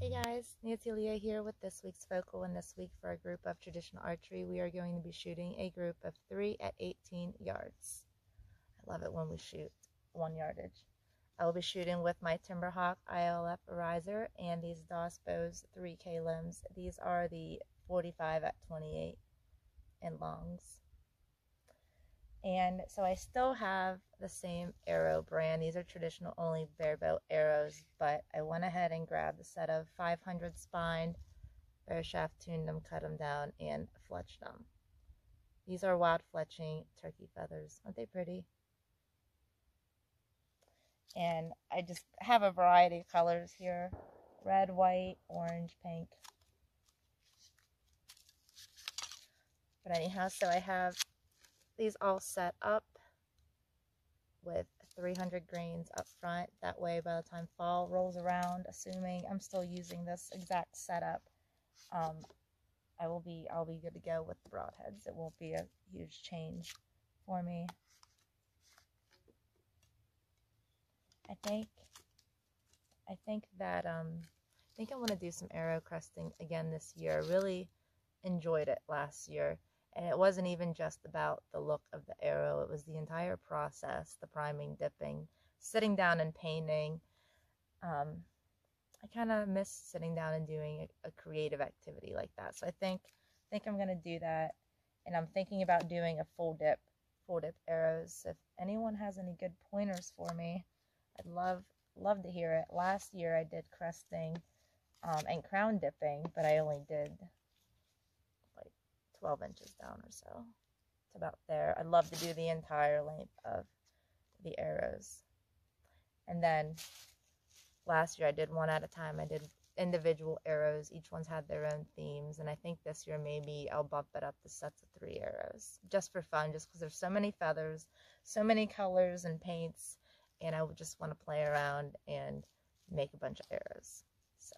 Hey guys, Nancylia here with this week's focal and this week for a group of traditional archery we are going to be shooting a group of 3 at 18 yards. I love it when we shoot one yardage. I will be shooting with my Timberhawk ILF riser and these DAS Bows 3K limbs. These are the 45 at 28 and longs. And so I still have the same arrow brand. These are traditional only bare arrows, but I went ahead and grabbed a set of 500 spine, bare shaft tuned them, cut them down, and fletched them. These are wild fletching turkey feathers. Aren't they pretty? And I just have a variety of colors here. Red, white, orange, pink. But anyhow, so I have these all set up with 300 grains up front. That way, by the time fall rolls around, assuming I'm still using this exact setup, um, I will be I'll be good to go with the broadheads. It won't be a huge change for me. I think I think that um, I think I want to do some arrow cresting again this year. I really enjoyed it last year. And it wasn't even just about the look of the arrow, it was the entire process the priming, dipping, sitting down and painting. Um, I kind of miss sitting down and doing a, a, creative activity like that. So I think think I'm gonna do that, and I'm thinking about doing a full dip, full dip arrows. If anyone has any good pointers for me, I'd love love to hear it. Last year I did cresting um, and crown dipping, but I only did 12 inches down or so. It's about there. I'd love to do the entire length of the arrows. And then last year I did one at a time. I did individual arrows. Each one's had their own themes. And I think this year maybe I'll bump it up to sets of three arrows just for fun, just because there's so many feathers, so many colors and paints. And I would just want to play around and make a bunch of arrows. So,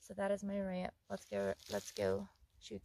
so that is my rant. Let's go. Let's go shoot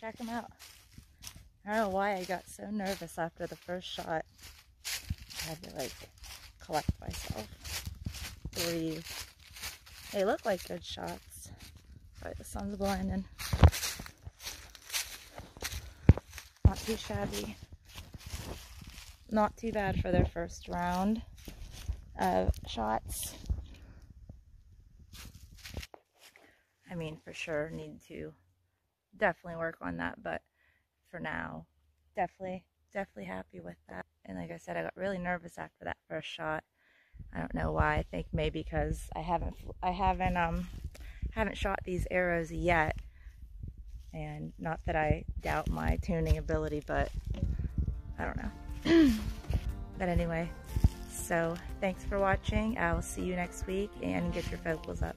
check them out. I don't know why I got so nervous after the first shot. I had to like collect myself. Breathe. They look like good shots. But the sun's blinding. Not too shabby. Not too bad for their first round of shots. I mean, for sure, need to definitely work on that. But for now, definitely, definitely happy with that. And like I said, I got really nervous after that first shot. I don't know why. I think maybe because I haven't, I haven't, um, haven't shot these arrows yet. And not that I doubt my tuning ability, but I don't know. But anyway, so thanks for watching. I will see you next week and get your focals up.